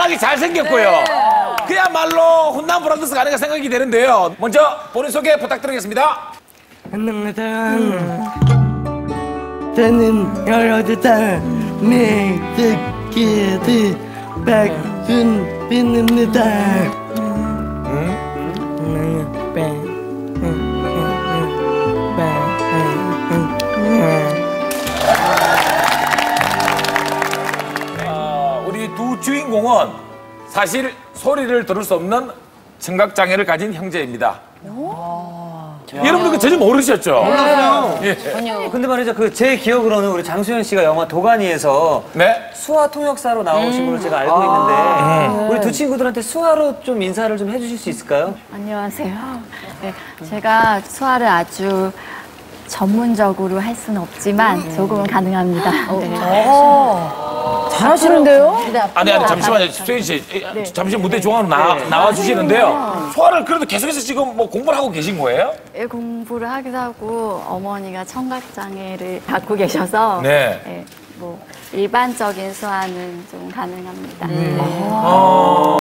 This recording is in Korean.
참 훈훈하게 잘생겼고요. 그야말로 훈남 브라더스가 아닌가 생각이 되는데요. 먼저 본인 소개 부탁드리겠습니다. 안녕하세요. 저는 열여덟 살 미스키드 박준빈입니다. 어, 주인공은 사실 소리를 들을 수 없는 청각 장애를 가진 형제입니다. 여러분들 그 전혀 모르셨죠? 예. 근데 말이죠, 그 제 기억으로는 우리 장수현 씨가 영화 도가니에서 네. 수화 통역사로 나오신 걸로 제가 알고 있는데 우리 두 친구들한테 수화로 좀 인사를 좀 해주실 수 있을까요? 안녕하세요. 네, 제가 수화를 아주 전문적으로 할 수는 없지만 조금은 가능합니다. 네. 잘하시는데요? 아니, 아니, 잠시만요. 수현 씨. 예, 잠시 무대 중앙으로 나, 나와 주시는데요. 소화를 그래도 계속해서 지금 뭐 공부를 하고 계신 거예요? 예, 공부를 하기도 하고 어머니가 청각 장애를 갖고 계셔서 네. 예, 뭐 일반적인 수화는 좀 가능합니다. 어,